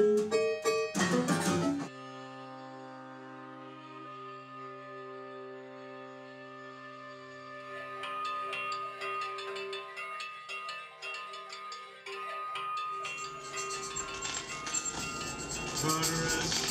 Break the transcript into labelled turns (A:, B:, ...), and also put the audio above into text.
A: Turn around.